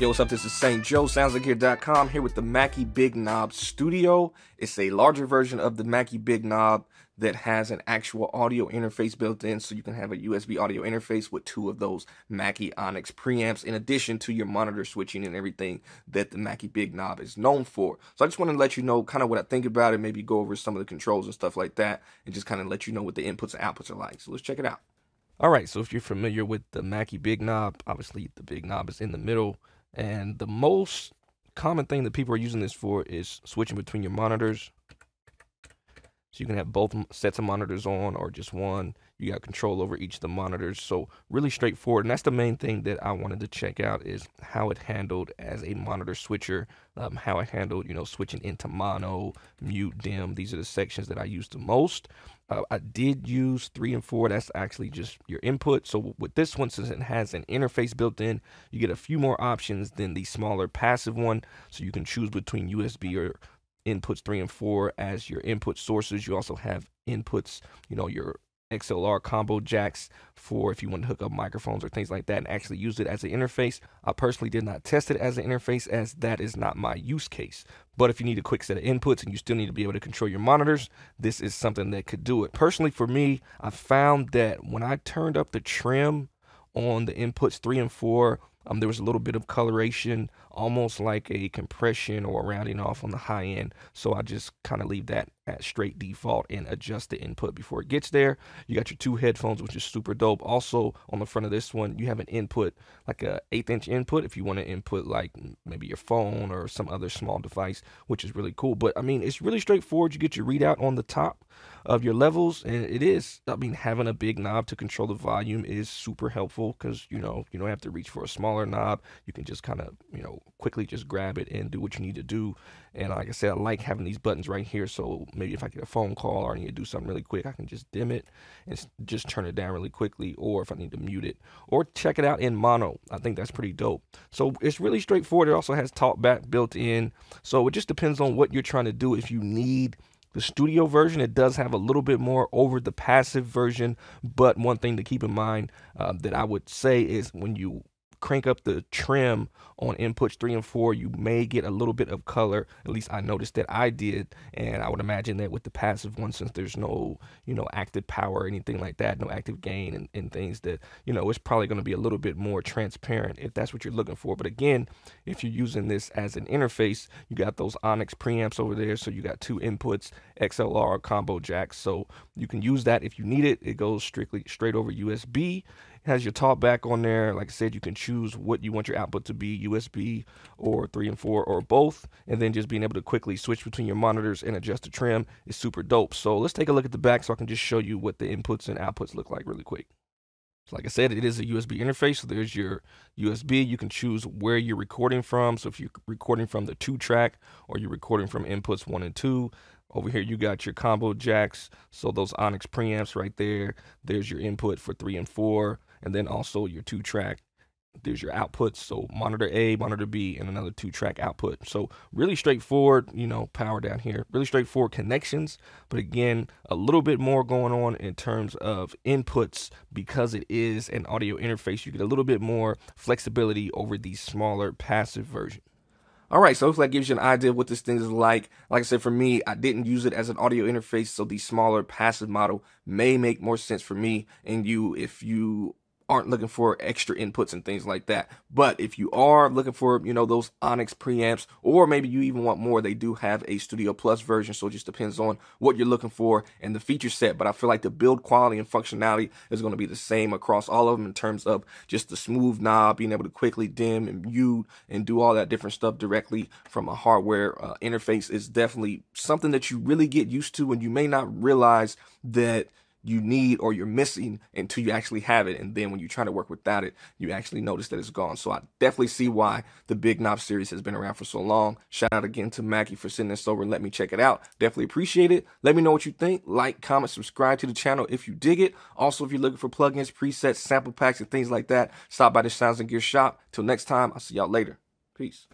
Yo, what's up? This is St. Joe, SoundsAndGear.com, here with the Mackie Big Knob Studio. It's a larger version of the Mackie Big Knob that has an actual audio interface built in, so you can have a USB audio interface with two of those Mackie Onyx preamps, in addition to your monitor switching and everything that the Mackie Big Knob is known for. So I just want to let you know kind of what I think about it, maybe go over some of the controls and stuff like that, and just kind of let you know what the inputs and outputs are like. So let's check it out. All right, so if you're familiar with the Mackie Big Knob, obviously the Big Knob is in the middle and the most common thing that people are using this for is switching between your monitors. So you can have both sets of monitors on or just one. You got control over each of the monitors. So really straightforward. And that's the main thing that I wanted to check out is how it handled as a monitor switcher, um, how it handled, you know, switching into mono, mute, dim. These are the sections that I use the most. Uh, I did use three and four. That's actually just your input. So with this one, since it has an interface built in, you get a few more options than the smaller passive one. So you can choose between USB or inputs three and four as your input sources. You also have inputs, you know, your XLR combo jacks for if you want to hook up microphones or things like that and actually use it as an interface. I personally did not test it as an interface as that is not my use case. But if you need a quick set of inputs and you still need to be able to control your monitors, this is something that could do it. Personally, for me, I found that when I turned up the trim on the inputs three and four, um, there was a little bit of coloration, almost like a compression or rounding off on the high end. So I just kind of leave that at straight default and adjust the input before it gets there. You got your two headphones, which is super dope. Also, on the front of this one, you have an input, like a eighth inch input, if you want to input like maybe your phone or some other small device, which is really cool. But I mean, it's really straightforward. You get your readout on the top of your levels, and it is. I mean, having a big knob to control the volume is super helpful because you know you don't have to reach for a smaller knob. You can just kind of you know quickly just grab it and do what you need to do. And like I said, I like having these buttons right here. So maybe if I get a phone call or I need to do something really quick, I can just dim it and just turn it down really quickly. Or if I need to mute it or check it out in mono, I think that's pretty dope. So it's really straightforward. It also has talkback built in. So it just depends on what you're trying to do. If you need the studio version, it does have a little bit more over the passive version, but one thing to keep in mind uh, that I would say is when you crank up the trim on inputs three and four, you may get a little bit of color. At least I noticed that I did. And I would imagine that with the passive one, since there's no, you know, active power or anything like that, no active gain and, and things that, you know, it's probably going to be a little bit more transparent if that's what you're looking for. But again, if you're using this as an interface, you got those Onyx preamps over there. So you got two inputs, XLR combo jacks. So you can use that if you need it. It goes strictly straight over USB has your talkback on there. Like I said, you can choose what you want your output to be, USB or 3 and 4 or both. And then just being able to quickly switch between your monitors and adjust the trim is super dope. So let's take a look at the back so I can just show you what the inputs and outputs look like really quick. So like I said, it is a USB interface. So there's your USB. You can choose where you're recording from. So if you're recording from the two track or you're recording from inputs one and two, over here you got your combo jacks. So those Onyx preamps right there. There's your input for three and four and then also your two track there's your outputs so monitor a monitor b and another two track output. So really straightforward you know power down here. Really straightforward connections but again a little bit more going on in terms of inputs because it is an audio interface. You get a little bit more flexibility over the smaller passive version. All right, so hopefully that gives you an idea of what this thing is like. Like I said, for me, I didn't use it as an audio interface, so the smaller passive model may make more sense for me and you if you aren't looking for extra inputs and things like that. But if you are looking for, you know, those Onyx preamps, or maybe you even want more, they do have a Studio Plus version. So it just depends on what you're looking for and the feature set. But I feel like the build quality and functionality is going to be the same across all of them in terms of just the smooth knob, being able to quickly dim and mute and do all that different stuff directly from a hardware uh, interface is definitely something that you really get used to and you may not realize that you need or you're missing until you actually have it. And then when you try to work without it, you actually notice that it's gone. So I definitely see why the Big Knob series has been around for so long. Shout out again to Mackie for sending this over and let me check it out. Definitely appreciate it. Let me know what you think. Like, comment, subscribe to the channel if you dig it. Also, if you're looking for plugins, presets, sample packs, and things like that, stop by the Sounds and Gear shop. Till next time, I'll see y'all later. Peace.